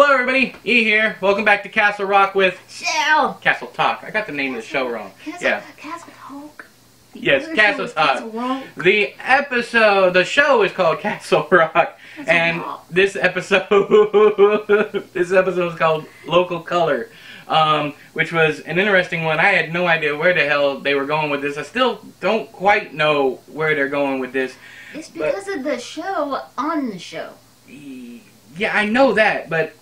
Hello, everybody. E here. Welcome back to Castle Rock with Chelle. Castle Talk. I got the name of the show wrong. Castle, Yeah. Castle Talk. Yes, Castle Talk. Castle The episode, the show is called Castle Rock, Castle and this episode, this episode is called Local Color, um, which was an interesting one. I had no idea where the hell they were going with this. I still don't quite know where they're going with this. It's because of the show on the show. Yeah, I know that, but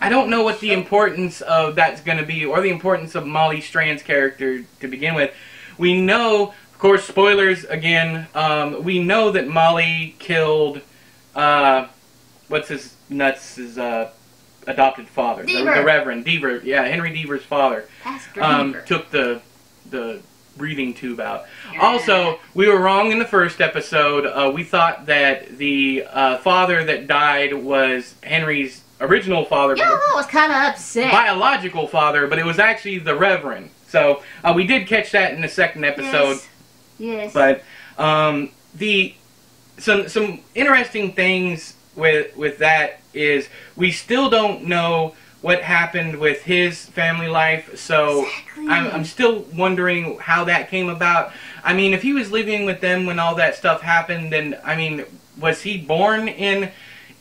I don't know what the importance of that's going to be, or the importance of Molly Strand's character to begin with. We know, of course, spoilers again. Um, we know that Molly killed, uh, what's his nuts, his uh, adopted father, the, the Reverend Deaver. Yeah, Henry Deaver's father um, Beaver. took the the breathing tube out. Also, we were wrong in the first episode. Uh, we thought that the uh, father that died was Henry's original father, Yeah, I was kind of upset. biological father, but it was actually the Reverend. So uh, we did catch that in the second episode. Yes. yes. But um, the some some interesting things with with that is we still don't know what happened with his family life. So Exactly. I'm, I'm still wondering how that came about. I mean, if he was living with them when all that stuff happened, then I mean, was he born in?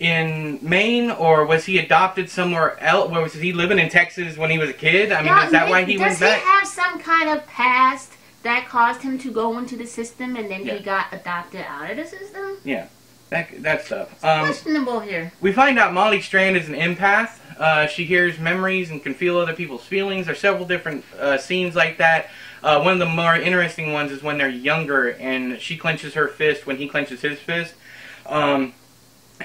In Maine, or was he adopted somewhere else? Was he living in Texas when he was a kid? I mean, Now, is that why he does went he back? have some kind of past that caused him to go into the system and then Yeah. he got adopted out of the system? that that stuff. Um, Questionable here. We find out Molly Strand is an empath. Uh, she hears memories and can feel other people's feelings. There's several different uh, scenes like that. Uh, one of the more interesting ones is when they're younger and she clenches her fist when he clenches his fist. Um,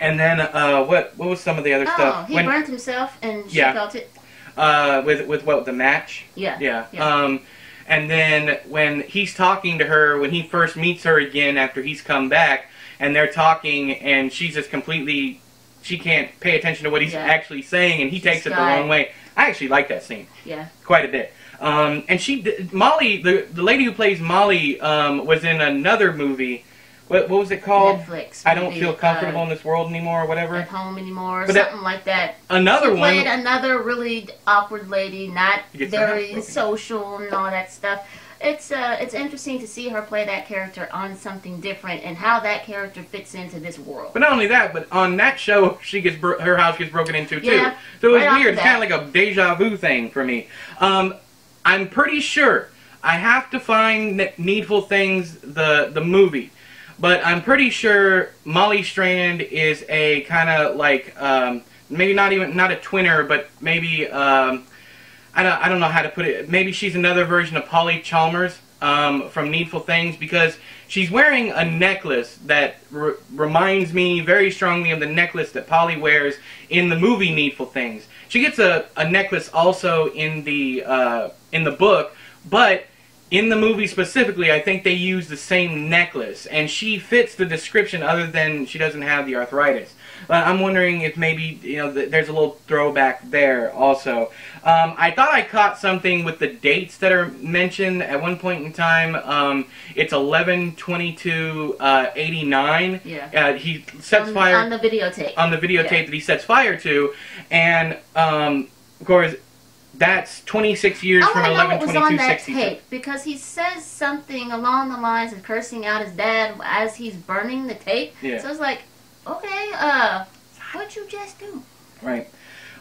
and then uh, what? What was some of the other Oh, stuff? he When, burnt himself and she Yeah. felt it. uh, with with what the match? Yeah. Yeah. Yeah. Um, and then when he's talking to her, when he first meets her again after he's come back, and they're talking, and she's just completely, she can't pay attention to what he's Yeah. actually saying, and he takes it the wrong way. I actually like that scene Yeah. quite a bit. Um, and she, Molly, the the lady who plays Molly, um, was in another movie. What what was it called? Netflix. I don't feel comfortable uh, in this world anymore, or whatever. at home anymore, But that- something like that. Another she played another really awkward lady, not Gets her heart very social and all that stuff. It's uh, it's interesting to see her play that character on something different and how that character fits into this world. But not only that, but on that show, she gets bro- her house gets broken into too. Yeah, so it was right weird. It's kind of like a deja vu thing for me. Um, I'm pretty sure I have to find Needful Things the the movie, but I'm pretty sure Molly Strand is a kind of like um, maybe not even not a twinner, but maybe um, I don't I don't know how to put it. Maybe she's another version of Polly Chalmers um, from Needful Things because she's wearing a necklace that r- reminds me very strongly of the necklace that Polly wears in the movie Needful Things. She gets a, a necklace also in the uh, in the book, but in the movie specifically, I think they use the same necklace, and she fits the description other than she doesn't have the arthritis. But I'm wondering if maybe you know th- there's a little throwback there also. Um, I thought I caught something with the dates that are mentioned at one point in time. Um, it's 11 22 uh, 89. Yeah. Uh, he sets on, fire on the videotape. on the videotape Yeah. that he sets fire to, and um, of course that's 26 years I from want 11 what was 22 on that 62. tape because he says something along the lines of cursing out his dad as he's burning the tape. Yeah. So it's like, okay, uh, what'd you just do? Right.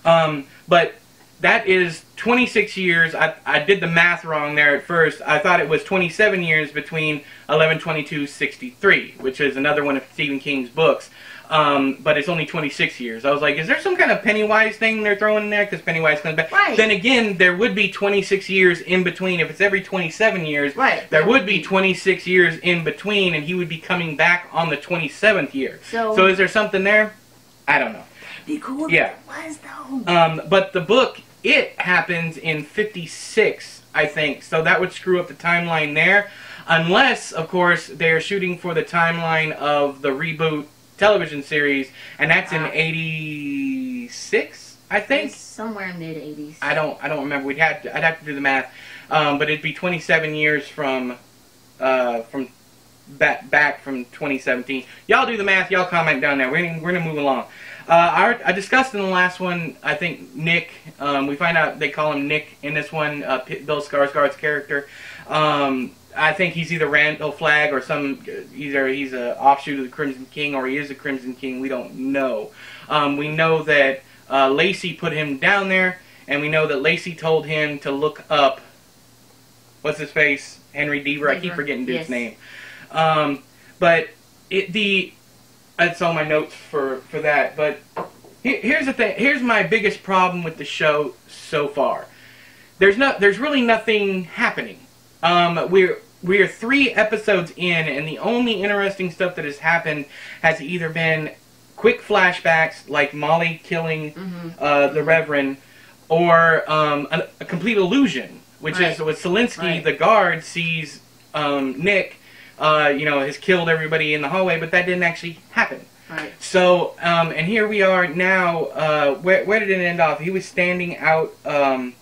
Um, but that is 26 years. I, I did the math wrong there at first. I thought it was 27 years between 11 22 63, which is another one of Stephen King's books. Um, but it's only 26 years. I was like, is there some kind of Pennywise thing they're throwing in there? Because Pennywise comes back. Right. Then again, there would be 26 years in between. If it's every 27 years, Right. there would be 26 years in between, and he would be coming back on the 27th year. So, So is there something there? I don't know. be cool. yeah. Was though. Um, but the book, it happens in 56, I think. So that would screw up the timeline there. Unless, of course, they're shooting for the timeline of the reboot television series, and that's in Ah. 86, I think. It's somewhere mid '80s. I don't, I don't remember. We'd have to, I'd have to do the math. Um, but it'd be 27 years from, uh, from back back from 2017. Y'all do the math. Y'all comment down there. We're gonna, we're gonna move along. Uh, I, I discussed in the last one. I think Nick. Um, we find out they call him Nick in this one. Uh, Bill Skarsgård's character. Um, I think he's either Randall Flagg or some. Either he's a offshoot of the Crimson King or he is the Crimson King. We don't know. Um, we know that uh, Lacey put him down there, and we know that Lacey told him to look up. What's his face? Henry Deaver. I keep forgetting dude's yes. name. Um, but it the that's all my notes for for that. But here's the thing. Here's my biggest problem with the show so far. There's not. There's really nothing happening. Um, we're we're three episodes in, and the only interesting stuff that has happened has either been quick flashbacks, like Molly killing Mhm. uh, the Reverend, or um, a, a complete illusion, which is Right. with Zalewski, Right. the guard sees um, Nick, uh, you know, has killed everybody in the hallway, but that didn't actually happen. Right. So, um, and here we are now. Uh, where, where did it end off? He was standing out um,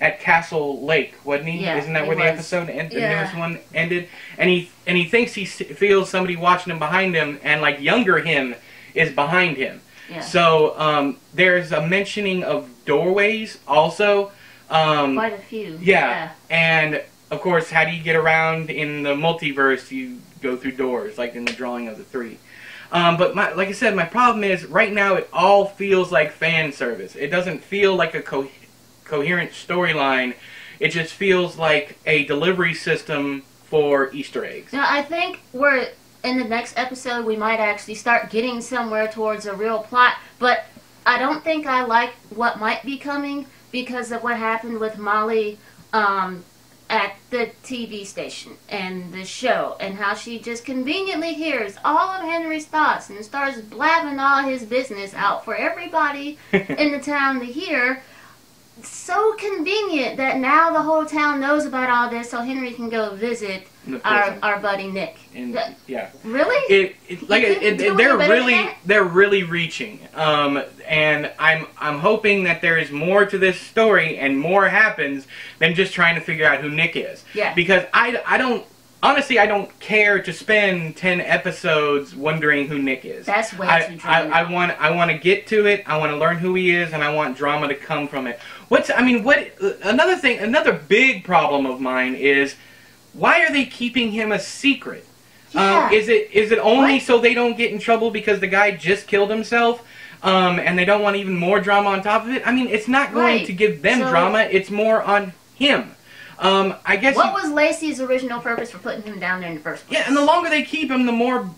at Castle Lake, wasn't he? Yeah, Isn't that he where the was. episode, end, the Yeah. newest one, ended? And he and he thinks he s- feels somebody watching him behind him, and like younger him is behind him. Yeah. So um, there's a mentioning of doorways also. Um, Quite a few. yeah. And of course, how do you get around in the multiverse? You go through doors, like in the drawing of the three. Um, but my, like I said, my problem is right now it all feels like fan service. It doesn't feel like a co- coherent storyline. It just feels like a delivery system for Easter eggs. Now, I think we're in the next episode. We might actually start getting somewhere towards a real plot, but I don't think I like what might be coming because of what happened with Molly um, at the TV station and the show, and how she just conveniently hears all of Henry's thoughts and starts blabbing all his business out for everybody in the town to hear. So convenient that now the whole town knows about all this, so Henry can go visit our our buddy Nick. And, yeah. really? it, it like it, it, they're really they're really reaching um and i'm i'm hoping that there is more to this story and more happens than just trying to figure out who nick is Yeah. because i i don't honestly i don't care to spend 10 episodes wondering who nick is That's way I, too I, I want I want to get to it. I want to learn who he is, and I want drama to come from it. What's I mean? What another thing? Another big problem of mine is why are they keeping him a secret? Yeah. Um, is it is it only What? so they don't get in trouble because the guy just killed himself, um, and they don't want even more drama on top of it? I mean, it's not going Right. to give them So- drama. It's more on him. Um, I guess. What you- was Lacey's original purpose for putting him down there in the first place? yeah, and the longer they keep him, the more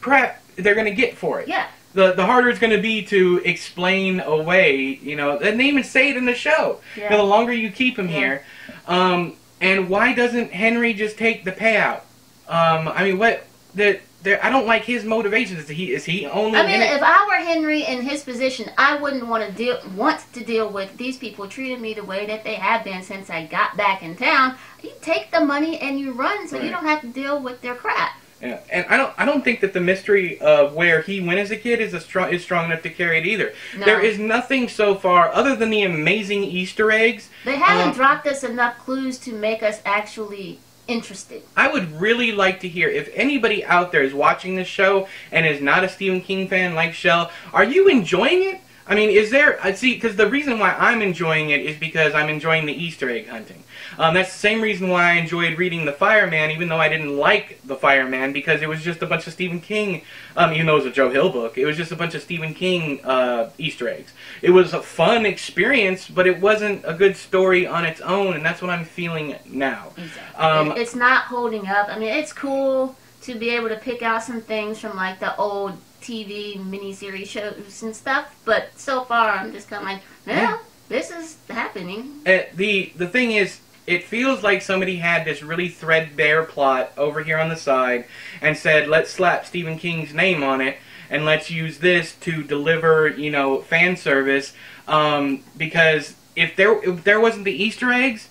prep they're going to get for it. Yeah. The, the harder it's going to be to explain away, you know, and they even say it in the show. You know, Yeah. the longer you keep him Yeah. here, um, and why doesn't Henry just take the payout? Um, I mean, what the there? I don't like his motivations. Is he is he only? I mean, if I were Henry in his position, I wouldn't want to deal want to deal with these people treating me the way that they have been since I got back in town. You take the money and you run, so you don't have to deal with their crap. Yeah, and I don't I don't think that the mystery of where he went as a kid is a strong is strong enough to carry it either. No. There is nothing so far other than the amazing Easter eggs. They haven't Um, dropped us enough clues to make us actually interested. I would really like to hear if anybody out there is watching this show and is not a Stephen King fan like Chelle. Are you enjoying it? I mean, is there? I see because the reason why I'm enjoying it is because I'm enjoying the Easter egg hunting. Um, that's the same reason why I enjoyed reading The Fireman, even though I didn't like The Fireman because it was just a bunch of Stephen King. Um, even though it was a Joe Hill book, it was just a bunch of Stephen King uh, Easter eggs. It was a fun experience, but it wasn't a good story on its own, and that's what I'm feeling now. Exactly. Um, it's not holding up. I mean, it's cool to be able to pick out some things from like the old TV miniseries shows and stuff, but so far I'm just kind of like, well, this is happening. Uh, the the thing is, it feels like somebody had this really threadbare plot over here on the side and said, let's slap Stephen King's name on it and let's use this to deliver, you know, fan service. Um, because if there if there wasn't the Easter eggs,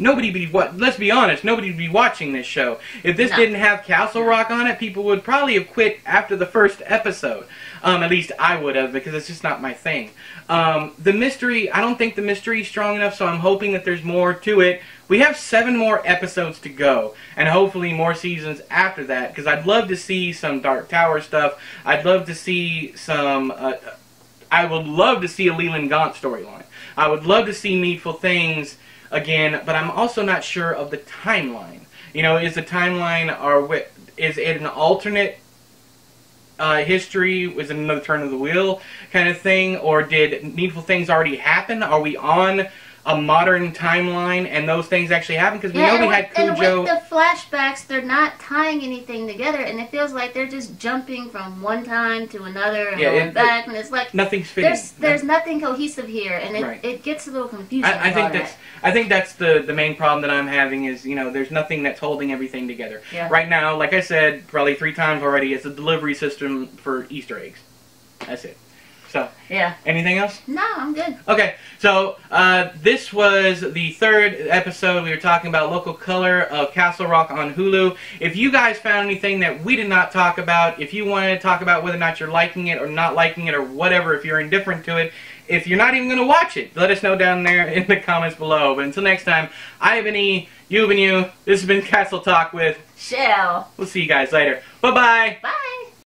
nobody be what. Let's be honest, nobody would be watching this show. If this No. didn't have Castle Rock on it, people would probably have quit after the first episode. Um, at least I would have because it's just not my thing. Um, the mystery, I don't think the mystery is strong enough, so I'm hoping that there's more to it. We have seven more episodes to go, and hopefully more seasons after that. Because I'd love to see some Dark Tower stuff. I'd love to see some. Uh, I would love to see a Leland Gaunt storyline. I would love to see Needful Things again, but I'm also not sure of the timeline. You know, is the timeline or is it an alternate uh, history? Was it another turn of the wheel kind of thing, or did Needful Things already happen? Are we on a modern timeline and those things actually happen? Because we know and we had and Cujo. with the flashbacks, they're not tying anything together, and it feels like they're just jumping from one time to another and Yeah, going it- back, and it's like Nothing's fitting. there's there's nothing cohesive here, and it, Right. it gets a little confusing. I, I think that's I think that's the the main problem that I'm having is you know there's nothing that's holding everything together. Yeah. Right now, like I said probably three times already, it's a delivery system for Easter eggs. That's it. So yeah. anything else? No, I'm good. Okay, so uh, this was the third episode. We were talking about local color of Castle Rock on Hulu. If you guys found anything that we did not talk about, if you wanted to talk about whether or not you're liking it or not liking it or whatever, if you're indifferent to it, if you're not even going to watch it, let us know down there in the comments below. But until next time, I have been E, you have been you. This has been Castle Talk with. Chelle. We'll see you guys later. Bye bye. Bye.